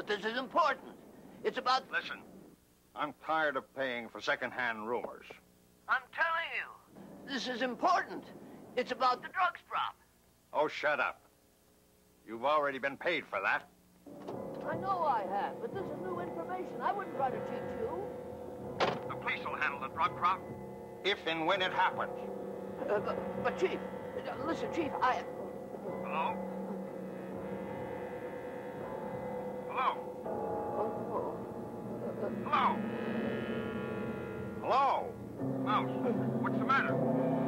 But this is important. It's about... Listen, I'm tired of paying for second-hand rumors. I'm telling you, this is important. It's about the drugs prop. Oh, shut up. You've already been paid for that. I know I have, but this is new information. I wouldn't try to cheat you. The police will handle the drug prop if and when it happens. Uh, but, but, Chief, uh, listen, Chief, I... Hello? Hello? Hello? Hello? Mouse, what's the matter?